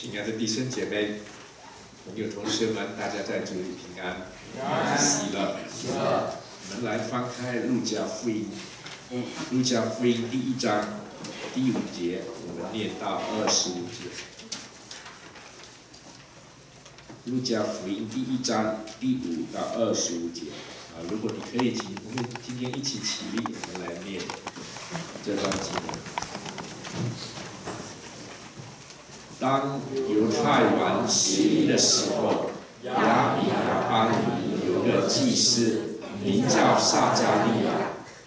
亲爱的弟兄姐妹、朋友、同学们，大家在主里平安、喜乐。我们来翻开《路加福音》，《路加福音》第一章第五节，我们念到二十五节。《路加福音》第一章第五到二十五节。啊，如果你可以请，我们今天一起起立，我们来念这段经文。当犹太王希律的时候，亚比亚邦里有个祭司，名叫撒加利亚，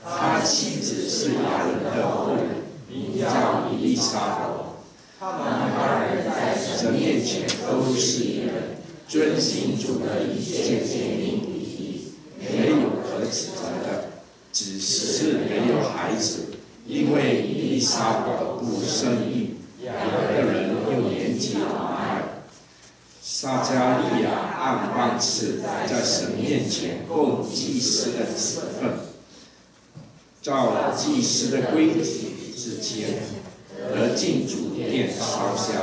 他妻子是亚人的后人，名叫以利沙伯。他们二人在神面前都是一人，遵行主的一切诫命礼仪，没有可指责的，只是没有孩子，因为以利沙伯不生育。两个人又年纪老迈，撒加利亚按方式在神面前供祭司的职分，照祭司的规矩之间，得进主殿烧香。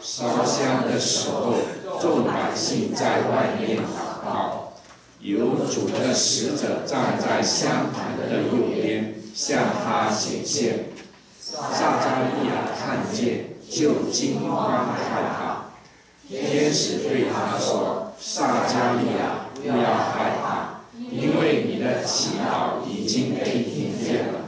烧香的时候，众百姓在外面祷告，有主的使者站在香坛的右边，向他显现。撒加利亚看见，就惊慌害怕。天使对他说：“撒加利亚，不要害怕，因为你的祈祷已经被听见了。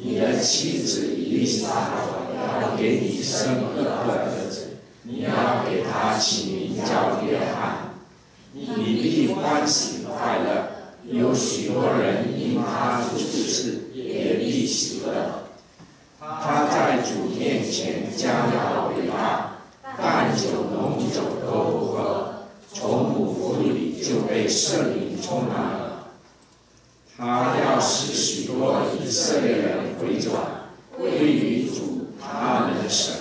你的妻子伊丽莎白要给你生一个儿子，你要给他起名叫约翰。你必欢喜快乐，有许多人因他出世也必喜乐。”他在主面前将要伟大，但酒浓酒都不喝，从母腹里就被圣灵充满了。他要使许多以色列人回转，归于主他们的神。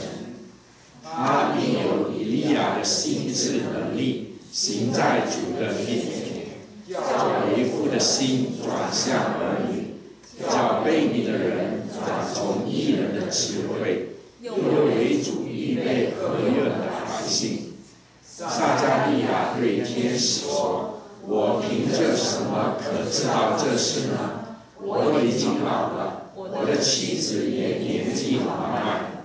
他必有以利亚的心智能力，行在主的面前，叫为父的心转向儿女，叫悖逆的人转。从一人的智慧，又为主预备和润的百姓。撒加利亚对天使说：“我凭着什么可知道这事呢？我已经老了，我的妻子也年纪老迈。”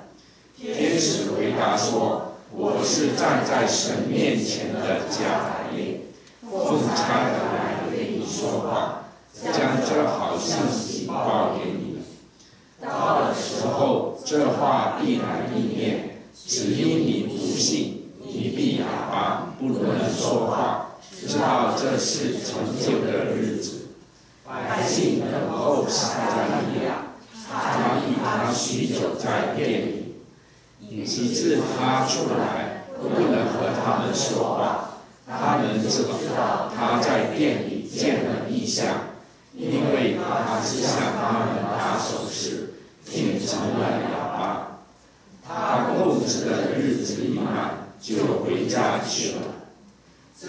天使回答说：“我是站在神面前的加百列，奉差的来对你说话，将这好信息报给你。”到的时候，这话必然应验。只因你不信，一闭哑巴，不能说话，直到这是成就的日子。百姓等候撒加利亚，他与他许久在店里，直至他出来，不能和他们说话。他们知道他在店里见了异象，因为他是向他们打手势。变成了哑巴，他控制的日子一满，就回家去了。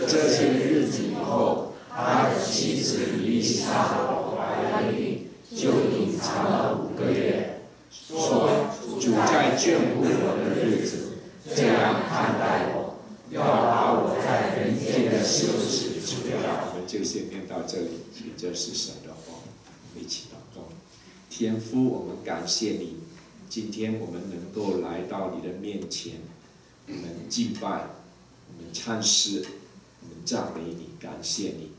这些日子以后，他的妻子伊丽莎怀了孕，就隐藏了五个月，说主在眷顾我的日子，这样看待我，要把我在人间的羞耻除掉。我们就先念到这里，这是神的话，一起祷告。天父，我们感谢你，今天我们能够来到你的面前，我们敬拜，我们唱诗，我们赞美你，感谢你。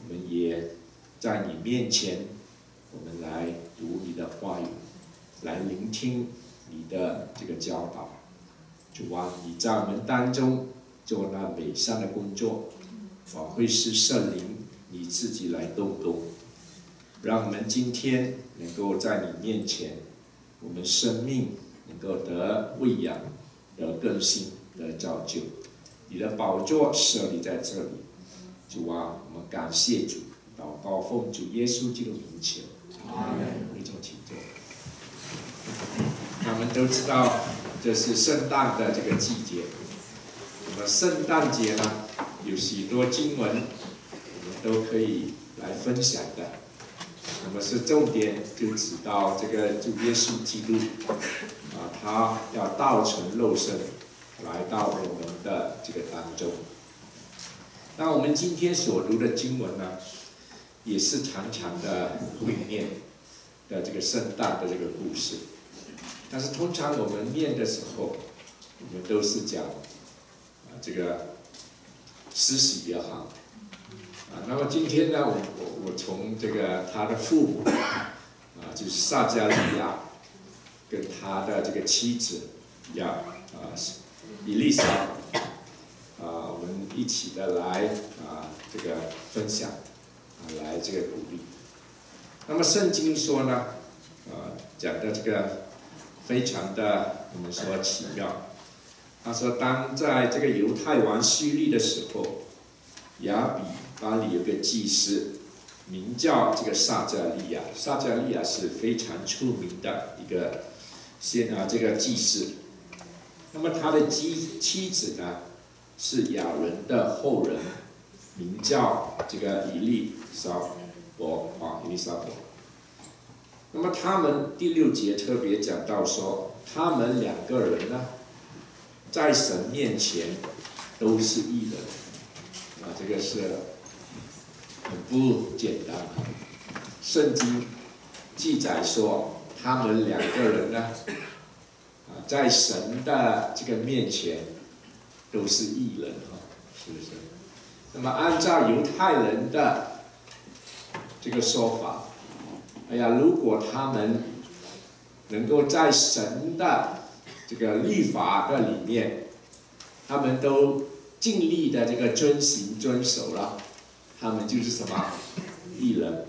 我们也在你面前，我们来读你的话语，来聆听你的这个教导。主啊，你在我们当中做那美善的工作，法会是圣灵你自己来动动。让我们今天能够在你面前，我们生命能够得喂养、得更新、得造就。你的宝座设立在这里，主啊，我们感谢主，祷告奉主耶稣基督名求。阿门。一种请坐。我们都知道这是圣诞的这个季节，那么圣诞节呢，有许多经文，我们都可以来分享的。那么是重点，就指到这个主耶稣基督，啊，他要道成肉身，来到我们的这个当中。那我们今天所读的经文呢，也是常常的会念的这个圣诞的这个故事。但是通常我们念的时候，我们都是讲啊这个施洗约翰啊。那么今天呢，我我我从这个他的父母啊，就是撒加利亚跟他的这个妻子呀啊伊丽莎啊，我们一起的来啊这个分享啊来这个鼓励。那么圣经说呢啊讲的这个。非常的，我们说奇妙。他说，当在这个犹太王希律的时候，亚比巴里有个祭司，名叫这个撒加利亚。撒加利亚是非常出名的一个先啊，这个祭司。那么他的妻妻子呢，是亚伦的后人，名叫这个伊利沙伯啊，伊丽莎伯。那么他们第六节特别讲到说，他们两个人呢，在神面前都是义人，啊，这个是很不简单。圣经记载说，他们两个人呢，啊，在神的这个面前都是异人，哈，是不是？那么按照犹太人的这个说法。哎呀，如果他们能够在神的这个律法的里面，他们都尽力的这个遵行遵守了，他们就是什么异人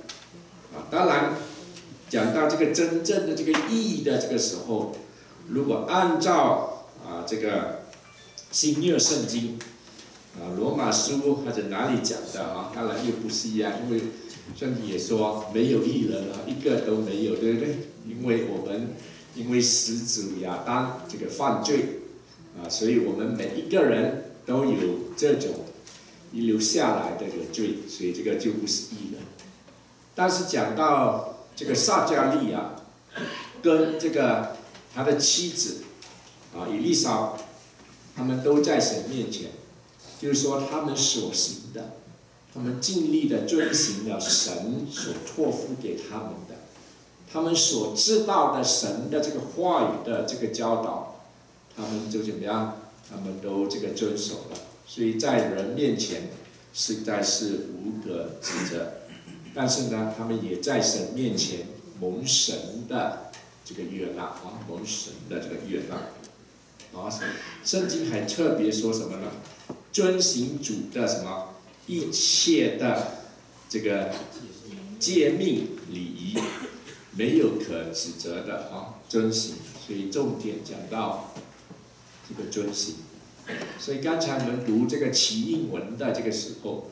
啊？当然，讲到这个真正的这个意义的这个时候，如果按照啊这个新约圣经啊罗马书或者哪里讲的啊，当然又不是一样，因为。圣经也说没有一人啊，一个都没有，对不对？因为我们因为始祖亚当这个犯罪啊，所以我们每一个人都有这种遗留下来的这个罪，所以这个就不是一人。但是讲到这个撒加利亚跟这个他的妻子啊以利沙，他们都在神面前，就是说他们所行的。他们尽力的遵行了神所托付给他们的，他们所知道的神的这个话语的这个教导，他们就怎么样？他们都这个遵守了，所以在人面前实在是无可指责。但是呢，他们也在神面前蒙神的这个悦纳啊，蒙神的这个悦纳。啊，圣经还特别说什么呢？遵行主的什么？一切的这个诫命礼仪没有可指责的啊，遵行。所以重点讲到这个遵行。所以刚才我们读这个奇印文的这个时候，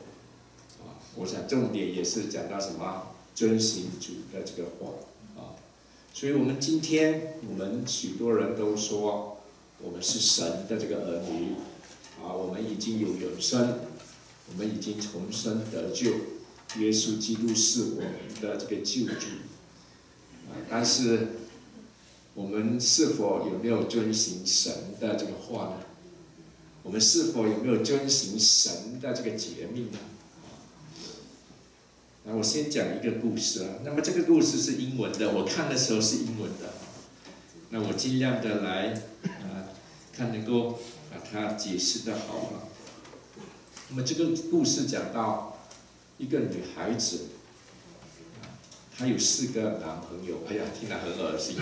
我想重点也是讲到什么遵行主的这个话啊。所以我们今天我们许多人都说我们是神的这个儿女啊，我们已经有永生。我们已经重生得救，耶稣基督是我们的这个救主，啊，但是我们是否有没有遵行神的这个话呢？我们是否有没有遵行神的这个诫命呢？那我先讲一个故事啊，那么这个故事是英文的，我看的时候是英文的，那我尽量的来啊，看能够把它解释的好了。那么这个故事讲到一个女孩子，她有四个男朋友，哎呀，听了很恶心。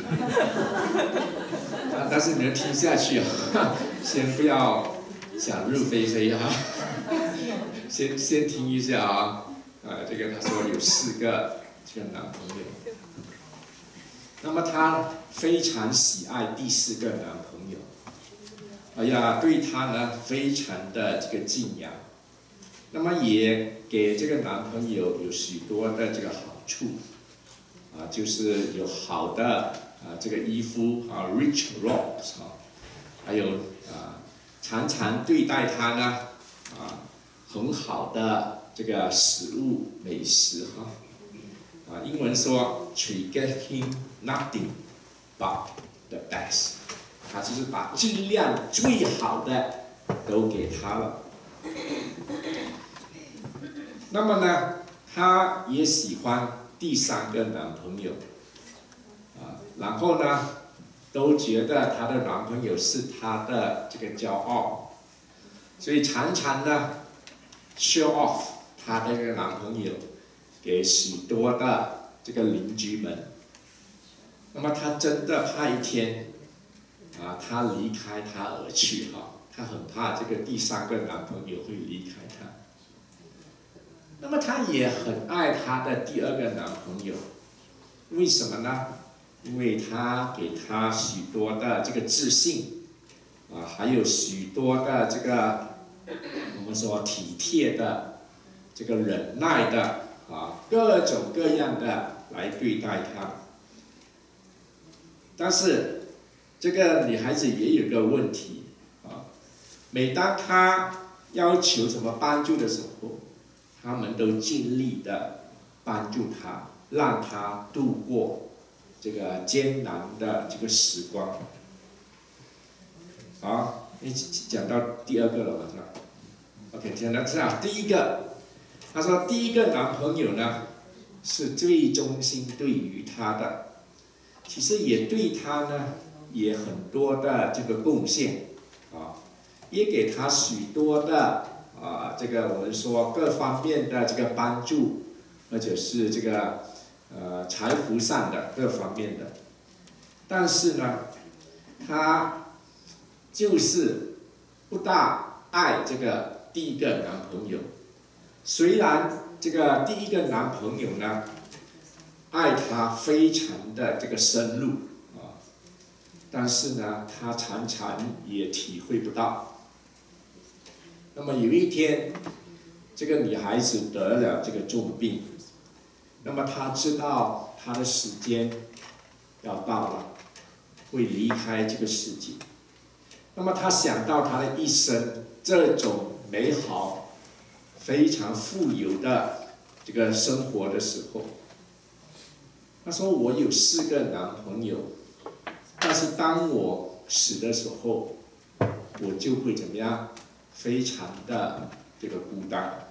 但 但是你们听下去啊，先不要想入非非哈，先先听一下啊。啊，这个他说有四个这个男朋友，那么他非常喜爱第四个男朋友，哎呀，对他呢非常的这个敬仰。那么也给这个男朋友有许多的这个好处，啊，就是有好的啊这个衣服啊，rich robes 啊，还有啊常常对待他呢啊很好的这个食物美食哈，啊英文说 she get him nothing but the best，他就是把质量最好的都给他了。那么呢，他也喜欢第三个男朋友，啊，然后呢，都觉得她的男朋友是她的这个骄傲，所以常常呢，show off 她的这个男朋友给许多的这个邻居们。那么她真的怕一天，啊，她离开他而去哈，她很怕这个第三个男朋友会离开她。那么她也很爱她的第二个男朋友，为什么呢？因为他给她许多的这个自信，啊，还有许多的这个我们说体贴的，这个忍耐的啊，各种各样的来对待他。但是这个女孩子也有个问题啊，每当她要求什么帮助的时候，他们都尽力的帮助她，让她度过这个艰难的这个时光。好，一讲到第二个了，是吧？OK，讲到这样，第一个，她说第一个男朋友呢是最忠心对于她的，其实也对她呢也很多的这个贡献，啊，也给她许多的。啊，这个我们说各方面的这个帮助，或者是这个呃财富上的各方面的，但是呢，他就是不大爱这个第一个男朋友。虽然这个第一个男朋友呢，爱她非常的这个深入啊，但是呢，他常常也体会不到。那么有一天，这个女孩子得了这个重病，那么她知道她的时间要到了，会离开这个世界。那么她想到她的一生这种美好、非常富有的这个生活的时候，她说：“我有四个男朋友，但是当我死的时候，我就会怎么样？”非常的这个孤单，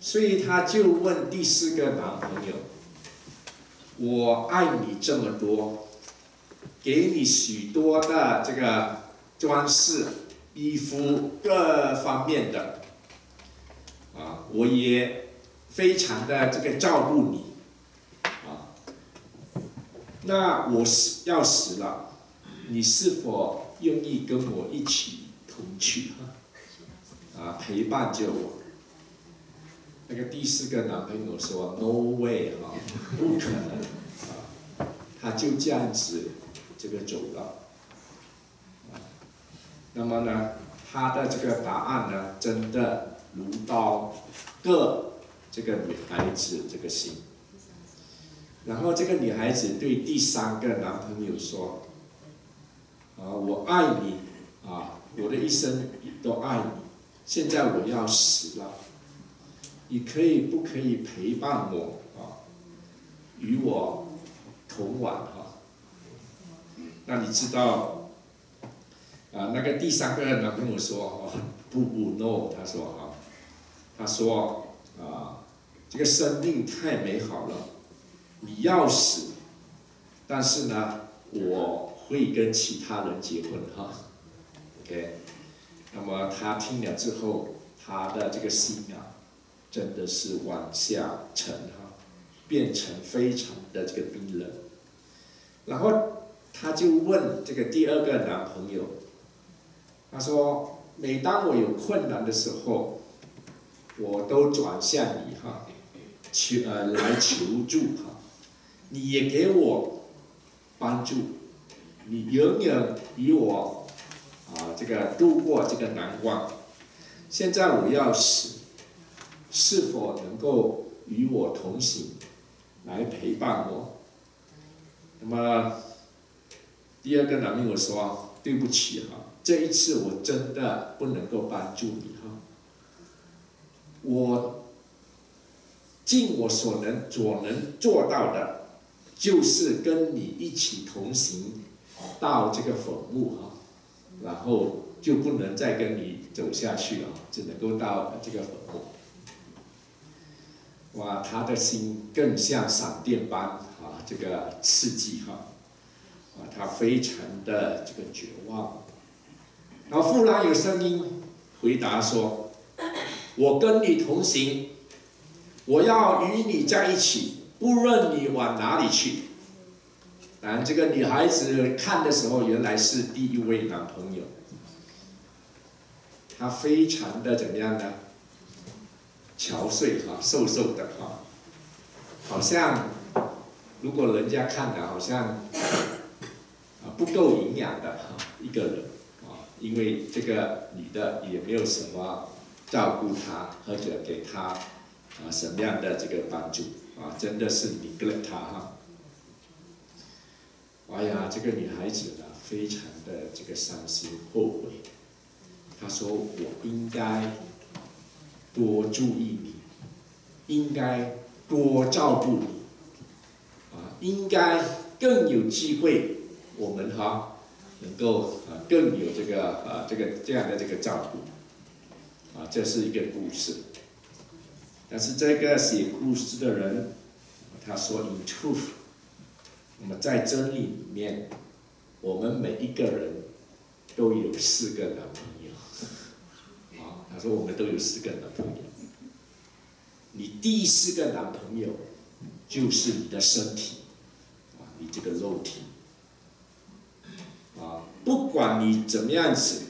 所以他就问第四个男朋友：“我爱你这么多，给你许多的这个装饰、衣服各方面的，我也非常的这个照顾你，啊，那我死要死了，你是否愿意跟我一起？”同去，啊，陪伴着我。那个第四个男朋友说：“No way 哈，不可能啊！”他就这样子这个走了。那么呢，他的这个答案呢，真的如刀割这个女孩子这个心。然后这个女孩子对第三个男朋友说：“啊，我爱你啊。”我的一生都爱你，现在我要死了，你可以不可以陪伴我啊？与我同往哈？那你知道啊？那个第三个男朋友说哦，不不，no，他说啊，他说啊，这个生命太美好了，你要死，但是呢，我会跟其他人结婚哈。OK，那么他听了之后，他的这个心啊，真的是往下沉哈，变成非常的这个冰冷。然后他就问这个第二个男朋友，他说：“每当我有困难的时候，我都转向你哈，求呃来求助哈，你也给我帮助，你永远与我。”啊，这个度过这个难关。现在我要是，是否能够与我同行，来陪伴我？那么第二个男朋友说：“对不起哈，这一次我真的不能够帮助你哈。我尽我所能所能做到的，就是跟你一起同行，到这个坟墓哈，然后就不能再跟你走下去了，只能够到这个坟墓。哇，他的心更像闪电般啊，这个刺激哈，啊，他非常的这个绝望。然后忽然有声音回答说：“我跟你同行，我要与你在一起，不论你往哪里去。”然，这个女孩子看的时候，原来是第一位男朋友。他非常的怎么样呢？憔悴哈，瘦瘦的哈，好像如果人家看的，好像啊不够营养的哈一个人啊，因为这个女的也没有什么照顾他或者给他啊什么样的这个帮助啊，真的是 neglect 他哈。哎呀，这个女孩子呢，非常的这个伤心后悔，她说我应该。多注意你，应该多照顾你，啊，应该更有机会，我们哈能够啊更有这个啊这个这样的这个照顾，啊，这是一个故事。但是这个写故事的人，他说：“In truth，那么在真理里面，我们每一个人都有四个男朋友。”啊他说：“我们都有四个男朋友，你第四个男朋友就是你的身体，啊，你这个肉体，啊，不管你怎么样子，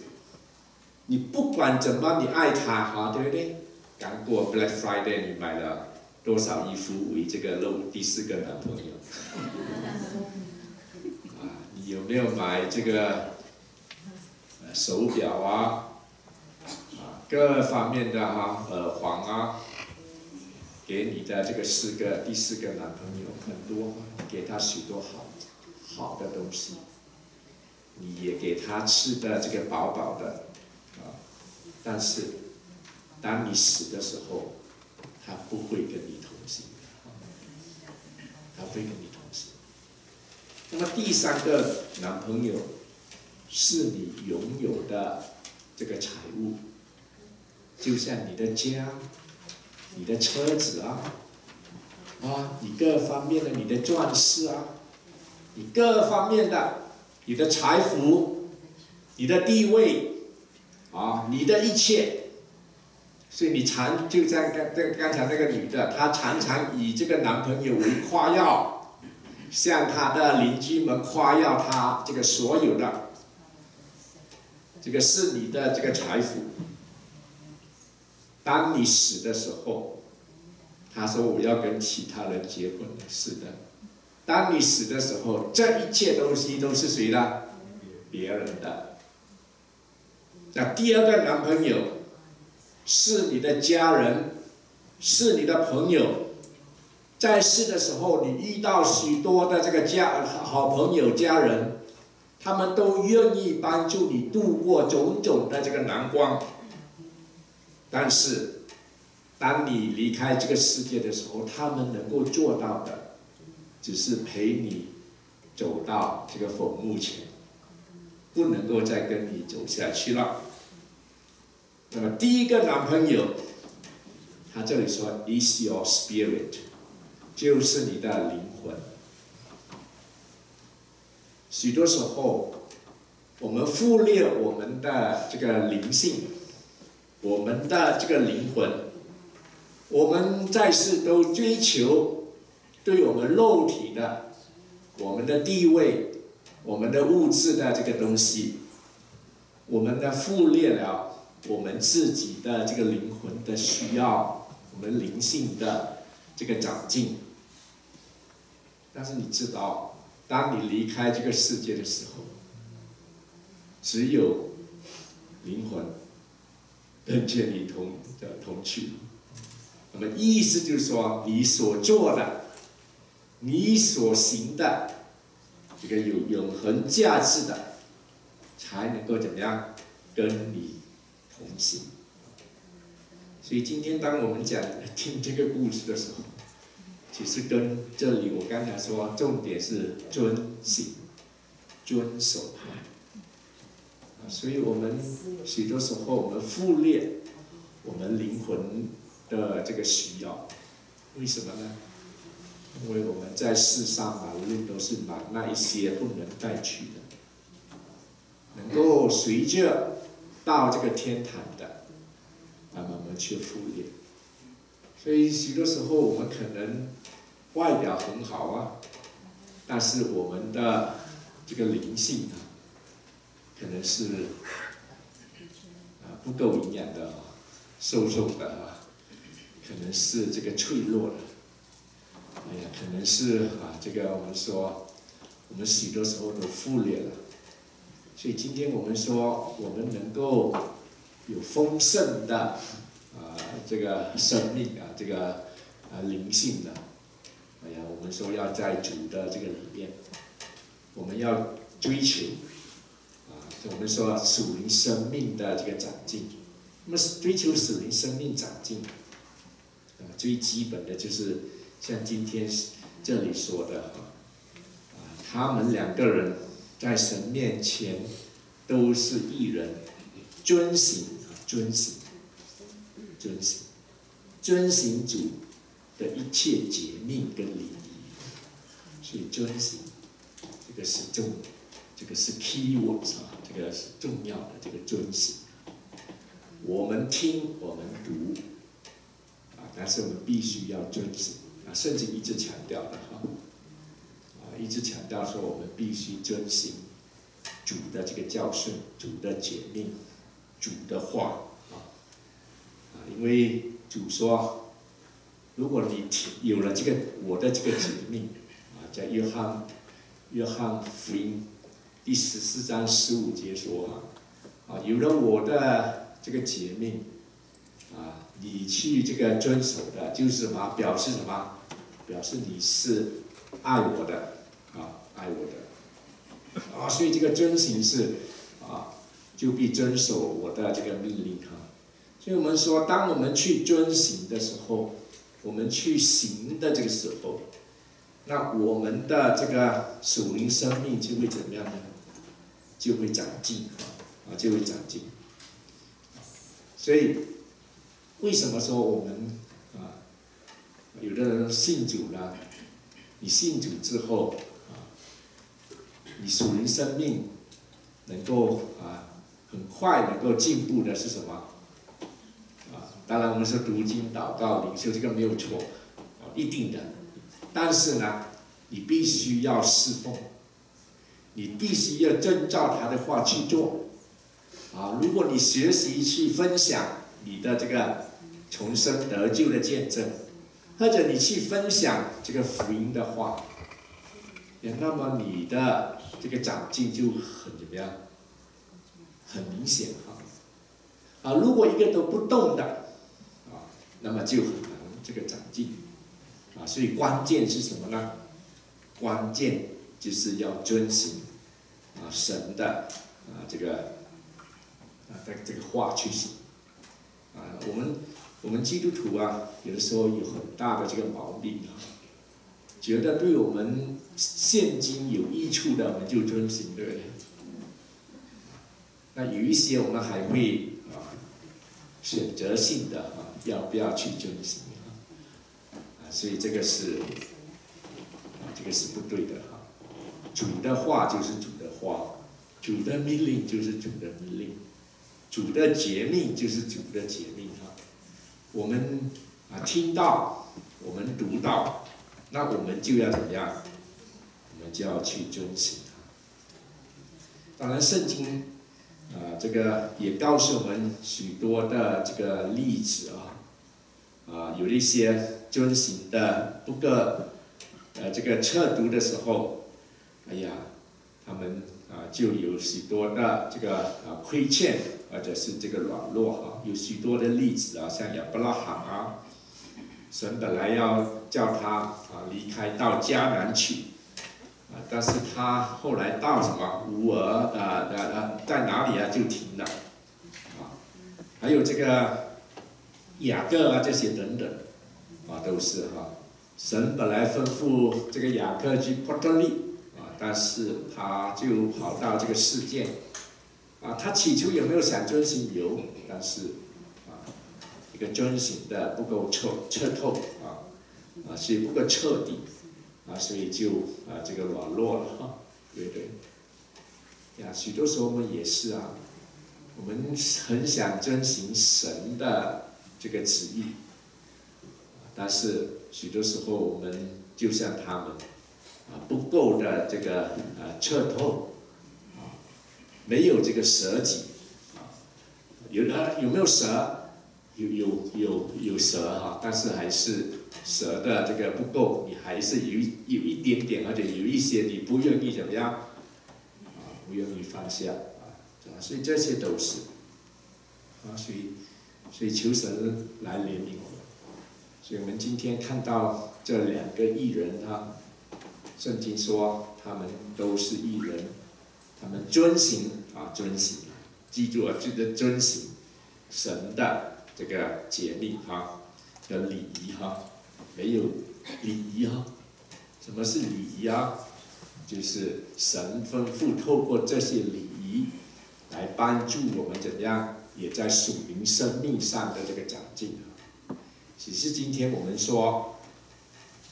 你不管怎么你爱他，哈，对不对？刚过 Black Friday，你买了多少衣服为这个肉第四个男朋友？啊，你有没有买这个手表啊？”各方面的哈耳环啊，给你的这个四个第四个男朋友很多，给他许多好好的东西，你也给他吃的这个饱饱的，但是当你死的时候，他不会跟你同行，他会跟你同行。那么第三个男朋友是你拥有的这个财物。就像你的家、你的车子啊，啊，你各方面的你的钻石啊，你各方面的你的财富、你的地位啊，你的一切，所以你常就像刚这刚才那个女的，她常常以这个男朋友为夸耀，向她的邻居们夸耀她这个所有的，这个是你的这个财富。当你死的时候，他说我要跟其他人结婚。是的，当你死的时候，这一切东西都是谁的？别人的。那第二个男朋友是你的家人，是你的朋友。在世的时候，你遇到许多的这个家好朋友、家人，他们都愿意帮助你度过种种的这个难关。但是，当你离开这个世界的时候，他们能够做到的，只是陪你走到这个坟墓前，不能够再跟你走下去了。那么第一个男朋友，他这里说 “is your spirit”，就是你的灵魂。许多时候，我们忽略我们的这个灵性。我们的这个灵魂，我们在世都追求对我们肉体的、我们的地位、我们的物质的这个东西，我们的忽略了我们自己的这个灵魂的需要，我们灵性的这个长进。但是你知道，当你离开这个世界的时候，只有灵魂。跟着你同的同去，那么意思就是说，你所做的，你所行的，这个有永恒价值的，才能够怎么样跟你人性。所以今天当我们讲听这个故事的时候，其实跟这里我刚才说重点是遵行，遵守。啊，所以我们许多时候我们忽略我们灵魂的这个需要，为什么呢？因为我们在世上啊，无论都是把那一些不能带去的，能够随着到这个天堂的，那么我们去忽略。所以许多时候我们可能外表很好啊，但是我们的这个灵性啊，可能是啊不够营养的，瘦瘦的啊，可能是这个脆弱的。哎呀，可能是啊，这个我们说，我们许多时候都忽略了。所以今天我们说，我们能够有丰盛的啊这个生命啊，这个啊灵性的，哎呀，我们说要在主的这个里面，我们要追求啊，我们说属灵生命的这个长进。那么追求属灵生命长进，啊，最基本的就是。像今天这里说的啊，啊，他们两个人在神面前都是一人，遵行啊，遵行，遵行，遵行主的一切节命跟礼仪，所以遵行，这个是重，这个是 key words 啊，这个是重要的这个遵行。我们听，我们读，啊，但是我们必须要遵行。啊。圣经一直强调的，一直强调说我们必须遵行主的这个教训，主的诫命，主的话啊，啊，因为主说，如果你听有了这个我的这个诫命，啊，在约翰约翰福音第十四章十五节说啊，啊，有了我的这个诫命，啊，你去这个遵守的，就是什么？表示什么？表示你是爱我的，爱我的，啊，所以这个遵行是，啊，就必遵守我的这个命令哈。所以我们说，当我们去遵行的时候，我们去行的这个时候，那我们的这个属灵生命就会怎么样呢？就会长进啊，啊，就会长进。所以，为什么说我们啊？有的人信主了，你信主之后，你属灵生命能够啊很快能够进步的是什么？啊，当然我们是读经、祷告、领受这个没有错，啊，一定的。但是呢，你必须要侍奉，你必须要遵照他的话去做。啊，如果你学习去分享你的这个重生得救的见证。或者你去分享这个福音的话，那么你的这个长进就很怎么样？很明显哈。啊，如果一个都不动的，啊，那么就很难这个长进。啊，所以关键是什么呢？关键就是要遵循啊神的啊这个啊的这个话去行。啊，我们。我们基督徒啊，有的时候有很大的这个毛病啊，觉得对我们现今有益处的，我们就遵循，对不对？那有一些我们还会啊，选择性的啊，要不要去遵循啊？啊，所以这个是啊，这个是不对的哈。主的话就是主的话，主的命令就是主的命令，主的诫命就是主的诫命哈。我们啊听到，我们读到，那我们就要怎么样？我们就要去遵循它。当然，圣经啊这个也告诉我们许多的这个例子啊，啊有一些遵循的不够，呃这个测读的时候，哎呀，他们啊就有许多的这个啊亏欠。或者是这个软弱哈，有许多的例子啊，像亚伯拉罕啊，神本来要叫他啊离开到迦南去，啊，但是他后来到什么？乌尔啊啊啊，在哪里啊？就停了，啊，还有这个雅各啊这些等等，啊都是哈，神本来吩咐这个雅各去波特利，啊，但是他就跑到这个世界，啊，他起初有没有想遵行有，但是，个遵循的不够彻彻透啊，啊，所以不够彻底，啊，所以就啊这个软弱了哈，对对？呀，许多时候我们也是啊，我们很想遵循神的这个旨意，但是许多时候我们就像他们。啊，不够的这个啊彻透，啊，没有这个舍己，啊，有的有没有舍？有有有有舍哈，但是还是蛇的这个不够，你还是有有一点点，而且有一些你不愿意怎么样，啊，不愿意放下啊，所以这些都是，啊，所以所以求神来怜悯我们，所以我们今天看到这两个艺人他。圣经说，他们都是艺人，他们遵行啊，遵行，记住啊，记得遵行神的这个诫命哈的礼仪哈，没有礼仪哈，什么是礼仪啊？就是神吩咐透过这些礼仪来帮助我们怎样，也在属灵生命上的这个长进啊。其实今天我们说。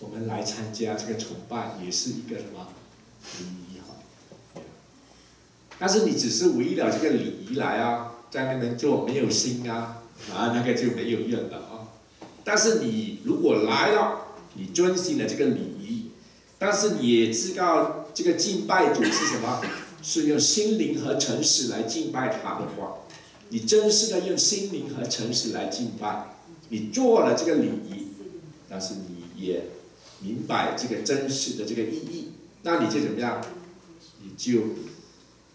我们来参加这个崇拜也是一个什么礼仪哈？但是你只是为了这个礼仪来啊，在那边做没有心啊，啊那个就没有用了啊。但是你如果来了，你遵循了这个礼仪，但是你也知道这个敬拜主是什么？是用心灵和诚实来敬拜他的话，你真实的用心灵和诚实来敬拜，你做了这个礼仪，但是你也。明白这个真实的这个意义，那你就怎么样？你就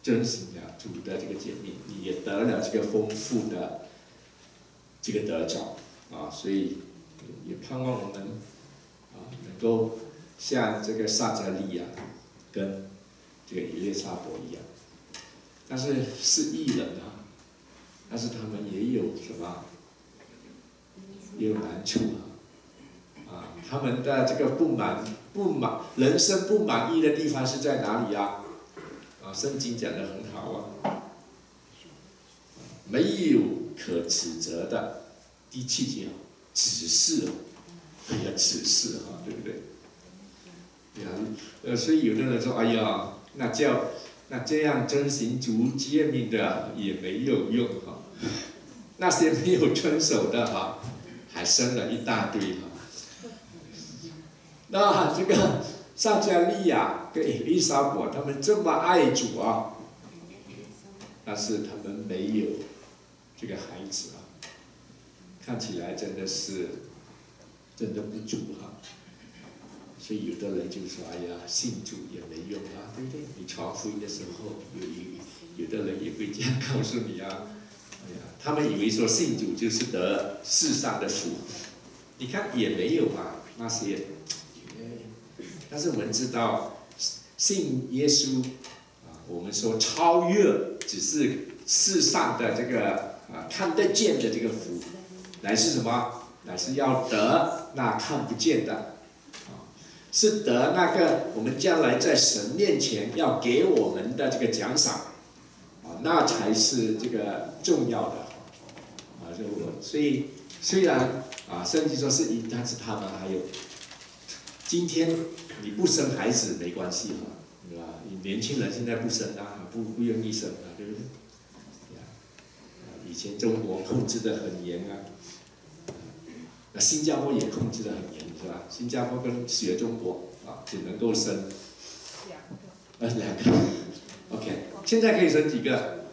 遵循了主的这个诫命，你也得了这个丰富的这个得着啊！所以也盼望我们啊能够像这个撒加利亚跟这个以列沙伯一样，但是是异人啊，但是他们也有什么？也有难处啊。啊，他们的这个不满、不满、人生不满意的地方是在哪里呀？啊，圣经讲的很好啊，没有可指责的，第七节只是，哎呀，只是哈，对不对？对呀，呃，所以有的人说，哎呀，那叫那这样遵行主诫命的也没有用哈，那些没有遵守的哈，还生了一大堆哈。那这个撒加利亚跟伊丽莎伯他们这么爱主啊，但是他们没有这个孩子啊，看起来真的是真的不足哈。所以有的人就说：“哎呀，信主也没用啊，对不对？你传福音的时候，有有有的人也会这样告诉你啊。哎呀，他们以为说信主就是得世上的福，你看也没有啊，那些。”但是我们知道，信耶稣啊，我们说超越只是世上的这个啊看得见的这个福，乃是什么？乃是要得那看不见的，啊，是得那个我们将来在神面前要给我们的这个奖赏，啊，那才是这个重要的，啊，就我所以虽然啊圣经说是，但是他们还有。今天你不生孩子没关系哈，对吧？年轻人现在不生啊，不不愿意生啊，对不对？以前中国控制的很严啊，那新加坡也控制的很严，是吧？新加坡跟学中国啊，只能够生两个，呃，两个，OK。现在可以生几个？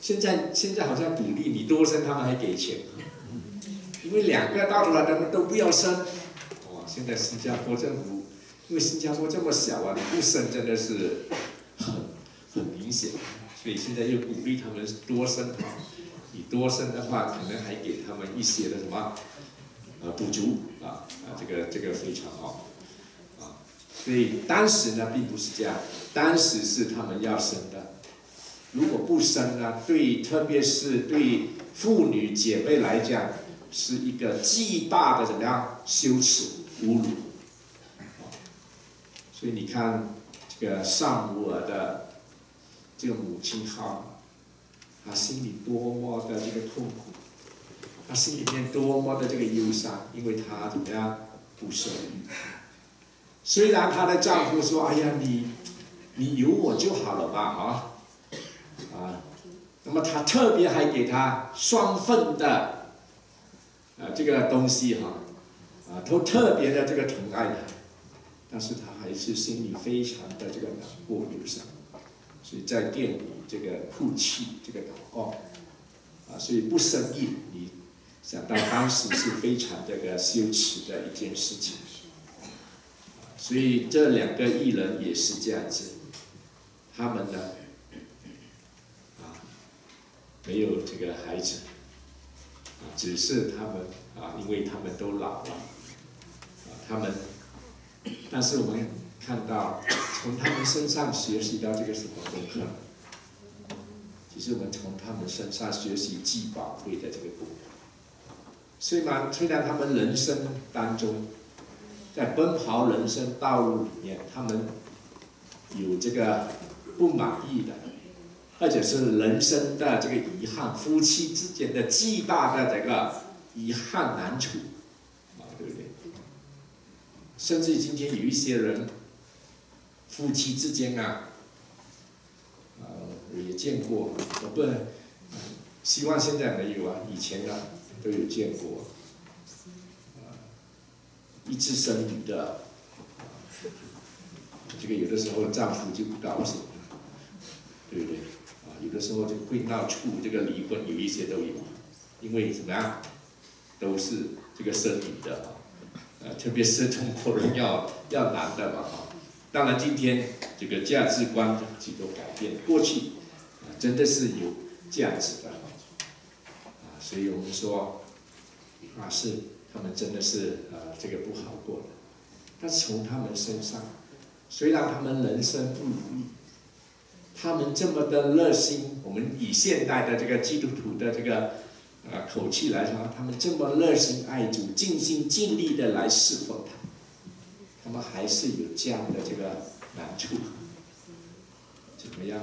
现在现在好像鼓励你多生，他们还给钱，因为两个到头来他们都不要生。哇现在新加坡政府，因为新加坡这么小啊，你不生真的是很很明显，所以现在又鼓励他们多生啊。你多生的话，可能还给他们一些的什么呃补足啊啊，这个这个非常好啊。所以当时呢，并不是这样，当时是他们要生的。如果不生呢，对特别是对妇女姐妹来讲，是一个巨大的怎么样羞耻。侮辱，所以你看这个萨姆尔的这个母亲哈，她心里多么的这个痛苦，她心里面多么的这个忧伤，因为她怎么样不生育。虽然她的丈夫说：“哎呀，你你有我就好了吧，啊啊。”那么她特别还给他双份的，呃，这个东西哈，啊，都特别的这个疼爱他，但是他还是心里非常的这个难过忧伤，所以在店里这个哭泣这个祷告，啊，所以不生育，你想到当时是非常这个羞耻的一件事情，所以这两个艺人也是这样子，他们呢。啊没有这个孩子，啊，只是他们啊，因为他们都老了，啊，他们，但是我们看到从他们身上学习到这个什么功课？其实我们从他们身上学习既宝贵的这个功课。虽然虽然他们人生当中，在奔跑人生道路里面，他们有这个不满意的。或者是人生的这个遗憾，夫妻之间的巨大的这个遗憾难处，啊，对不对？甚至今天有一些人，夫妻之间啊，呃，也见过，我不，希望现在没有啊，以前啊都有见过，啊，一次生女的，这个有的时候丈夫就不高兴，对不对？啊有的时候就会闹出这个离婚，有一些都有，因为怎么样，都是这个生女的啊，呃，特别是中国人要要男的嘛啊。当然今天这个价值观许多改变，过去啊真的是有价值的啊，所以我们说啊是他们真的是呃这个不好过的，但是从他们身上，虽然他们人生不如意。他们这么的热心，我们以现代的这个基督徒的这个呃口气来说，他们这么热心爱主，尽心尽力的来侍奉他，他们还是有这样的这个难处，怎么样？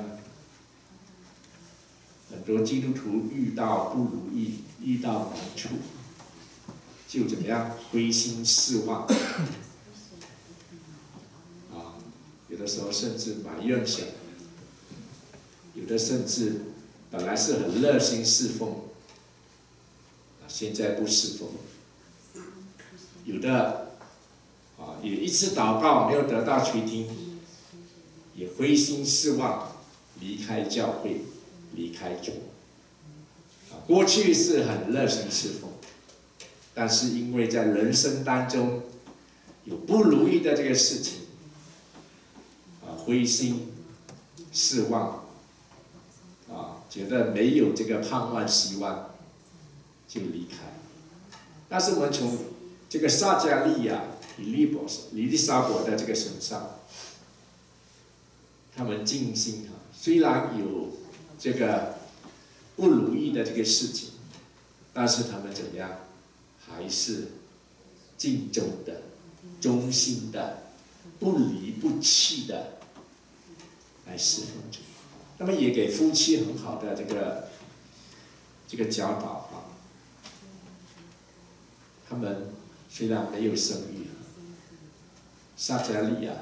很多基督徒遇到不如意，遇到难处，就怎么样灰心失望，啊，有的时候甚至埋怨想。有的甚至本来是很热心侍奉，现在不侍奉。有的啊，也一次祷告没有得到垂听，也灰心失望，离开教会，离开主。啊，过去是很热心侍奉，但是因为在人生当中有不如意的这个事情，啊，灰心失望。啊觉得没有这个盼望希望，就离开。但是我们从这个撒加利亚、以利博士、以利沙伯的这个身上，他们尽心啊，虽然有这个不如意的这个事情，但是他们怎么样，还是尽忠的、忠心的、不离不弃的来侍奉主。那么也给夫妻很好的这个这个教导啊。他们虽然没有生育，撒加利亚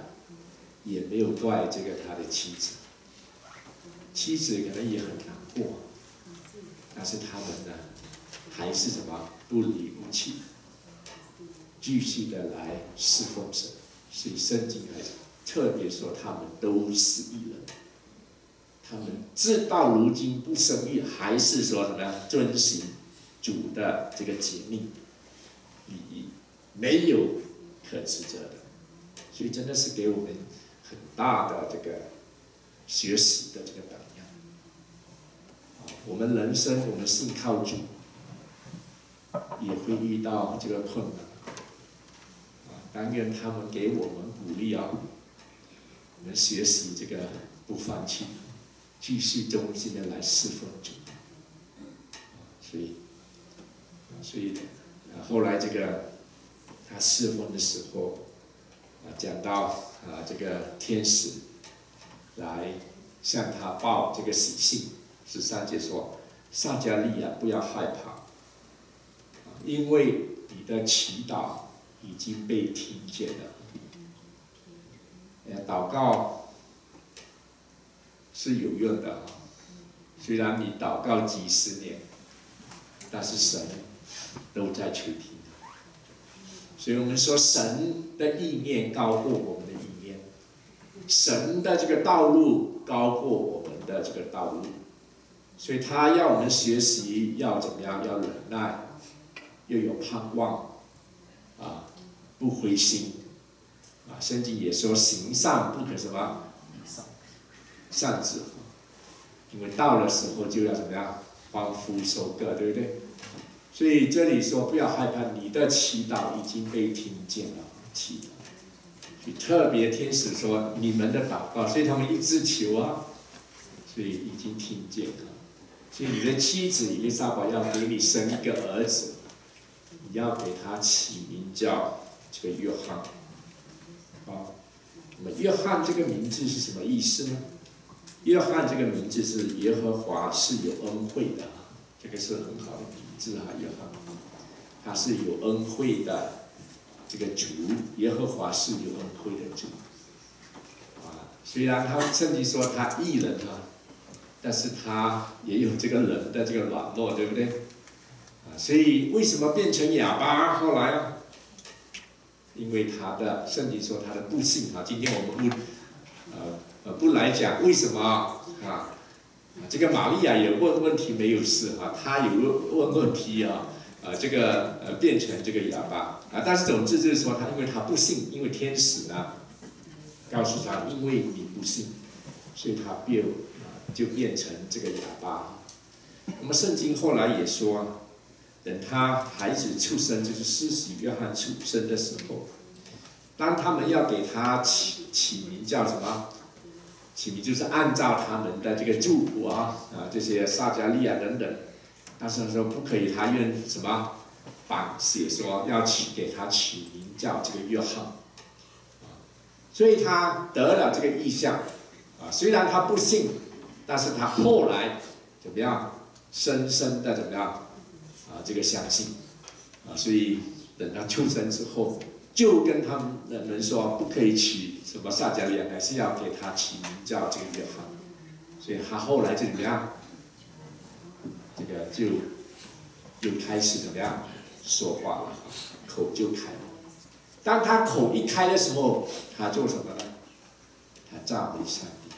也没有怪这个他的妻子，妻子可能也很难过，但是他们呢，还是什么不离不弃，继续的来侍奉神，所以圣经还特别说他们都是一人。他们直到如今不生育，还是说什么呀？遵行主的这个诫命礼仪，没有可指责的，所以真的是给我们很大的这个学习的这个榜样。我们人生，我们信靠主，也会遇到这个困难。啊，但愿他们给我们鼓励啊，我们学习这个不放弃。继续忠心的来侍奉主，所以，所以，后来这个他侍奉的时候，啊讲到啊这个天使来向他报这个喜信。十三节说：“撒加利亚，不要害怕，因为你的祈祷已经被听见了。”祷告是有用的，虽然你祷告几十年，但是神都在垂听。所以我们说，神的意念高过我们的意念，神的这个道路高过我们的这个道路，所以他要我们学习要怎么样？要忍耐，又有盼望，啊，不灰心。啊，圣经也说行善不可什么，善子，因为到了时候就要怎么样，帮夫收割，对不对？所以这里说不要害怕，你的祈祷已经被听见了，祈祷。特别天使说你们的祷告，所以他们一直求啊，所以已经听见了。所以你的妻子伊丽莎白要给你生一个儿子，你要给他起名叫这个约翰。啊，那么约翰这个名字是什么意思呢？约翰这个名字是耶和华是有恩惠的，这个是很好的名字啊，约翰，他是有恩惠的这个主，耶和华是有恩惠的主。啊，虽然他甚至说他异人啊，但是他也有这个人的这个软弱，对不对？啊，所以为什么变成哑巴？后来啊？因为他的甚至说他的不幸啊，今天我们不，呃呃不来讲为什么啊，这个玛利亚也问问题没有事啊，他有问问问题啊，呃这个呃变成这个哑巴啊，但是总之就是说他因为他不信，因为天使呢告诉他，因为你不信，所以他变就变成这个哑巴。那么圣经后来也说。等他孩子出生，就是施洗约翰出生的时候，当他们要给他起起名叫什么？起名就是按照他们的这个祝福啊啊这些撒加利亚等等，但是说不可以，他用什么版写说要起给他起名叫这个约翰，所以他得了这个意象啊，虽然他不信，但是他后来怎么样，深深的怎么样？啊，这个相信，啊，所以等他出生之后，就跟他们人说，不可以取什么撒迦利亚，还是要给他起名叫这个约翰。所以他后来就怎么样？这个就就开始怎么样说话了，口就开了。当他口一开的时候，他做什么呢？他赞美上帝，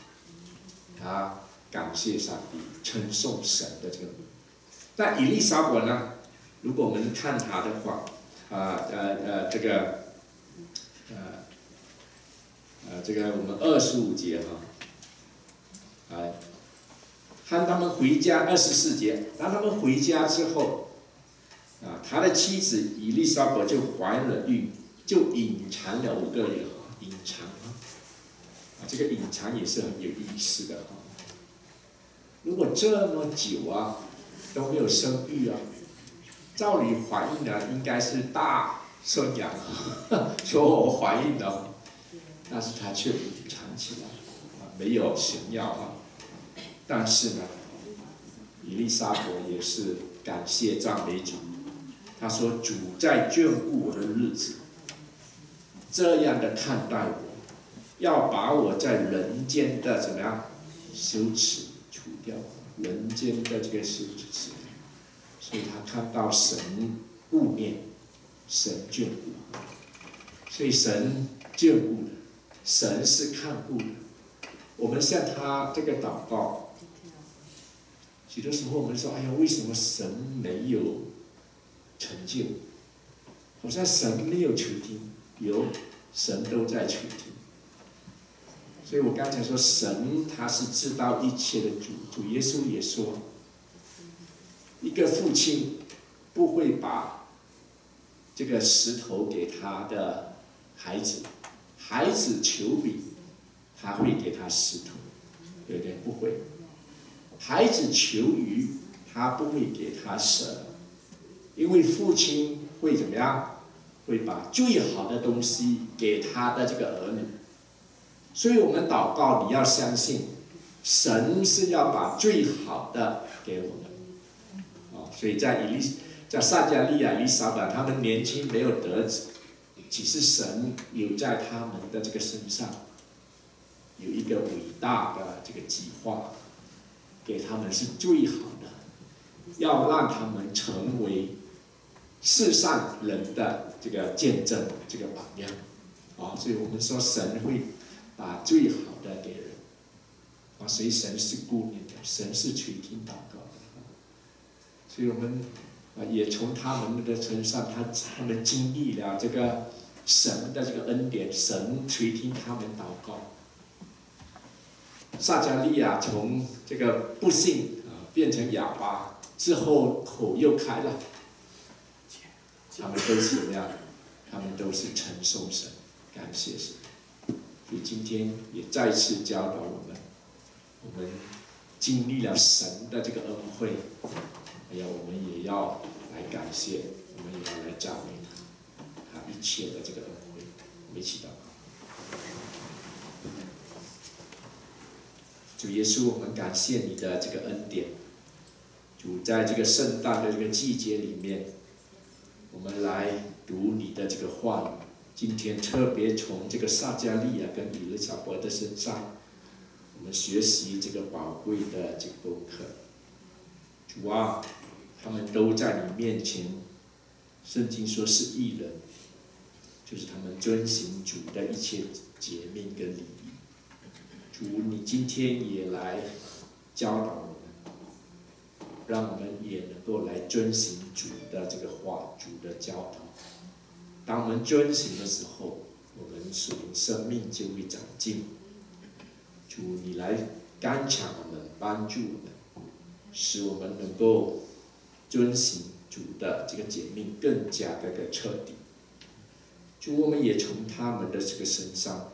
他感谢上帝，称颂神的这个。那以利沙伯呢？如果我们看他的话，啊呃呃这个，呃这个我们二十五节哈，啊，看他们回家二十四节，当他们回家之后，啊他的妻子以利沙伯就怀了孕，就隐藏了五个月，隐藏啊，啊这个隐藏也是很有意思的哈。如果这么久啊。都没有生育啊！照理怀孕的应该是大孙杨，说我怀孕了，但是他却隐藏起来，啊，没有炫耀啊。但是呢，伊丽莎伯也是感谢赞美主，他说主在眷顾我的日子，这样的看待我，要把我在人间的怎么样羞耻除掉。人间的这个羞耻，所以他看到神顾念，神眷顾，所以神眷顾的，神是看顾的。我们向他这个祷告，许多时候我们说：“哎呀，为什么神没有成就？好像神没有求听，有神都在求听。”所以我刚才说，神他是知道一切的主，主耶稣也说，一个父亲不会把这个石头给他的孩子，孩子求饼，他会给他石头，对不对？不会。孩子求鱼，他不会给他蛇，因为父亲会怎么样？会把最好的东西给他的这个儿女。所以我们祷告，你要相信，神是要把最好的给我们。啊，所以在以利，在撒加利亚、以撒本，他们年轻没有得子，其实神有在他们的这个身上有一个伟大的这个计划，给他们是最好的，要让他们成为世上人的这个见证、这个榜样。啊，所以我们说神会。把最好的给人，啊，所以神是顾念的，神是垂听祷告的，所以我们啊也从他们的身上，他他们经历了这个神的这个恩典，神垂听他们祷告。撒加利亚从这个不幸啊变成哑巴之后，口又开了，他们都是怎么样？他们都是承受神，感谢神。所以今天也再次教导我们，我们经历了神的这个恩惠，哎呀，我们也要来感谢，我们也要来赞美，一切的这个恩惠，我们一起祷。主耶稣，我们感谢你的这个恩典。主在这个圣诞的这个季节里面，我们来读你的这个话语。今天特别从这个撒加利亚跟以利沙伯的身上，我们学习这个宝贵的这个功课。主啊，他们都在你面前，圣经说是异人，就是他们遵行主的一切诫命跟礼仪。主，你今天也来教导我们，让我们也能够来遵行主的这个话，主的教导。当我们遵行的时候，我们属灵生命就会长进。主，你来刚强我们，帮助我们，使我们能够遵行主的这个诫命更加的个彻底。就，我们也从他们的这个身上，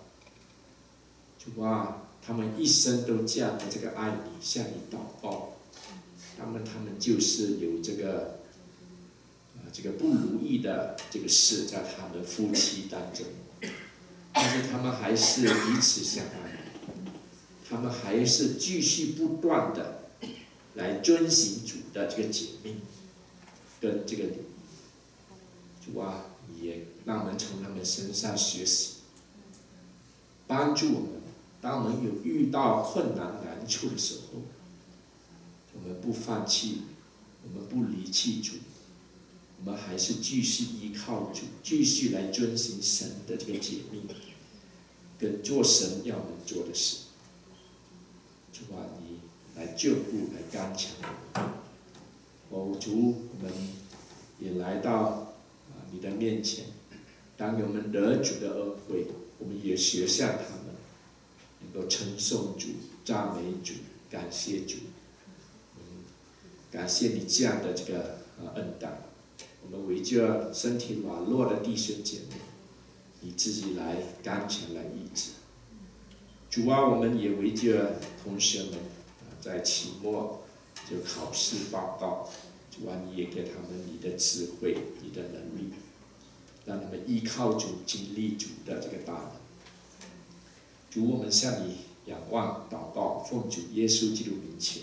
就哇，他们一生都这样的这个爱你，向你祷告，他们他们就是有这个。这个不如意的这个事在他们夫妻当中，但是他们还是彼此相爱，他们还是继续不断的来遵行主的这个诫命，跟这个主啊，也让我们从他们身上学习，帮助我们。当我们有遇到困难难处的时候，我们不放弃，我们不离弃主。我们还是继续依靠主，继续来遵循神的这个诫命，跟做神要我们做的事。主啊，你来救护，来刚强。哦，主，我们也来到你的面前，当我们得主的恩惠，我们也学像他们，能够称颂主、赞美主、感谢主。嗯，感谢你这样的这个呃恩待。我们围着身体软弱的弟兄姐妹，你自己来刚强来医治。主啊，我们也围着同学们在期末就考试报告，主啊，你也给他们你的智慧、你的能力，让他们依靠主、经历主的这个大能。主，我们向你仰望、祷告，奉主耶稣基督名求。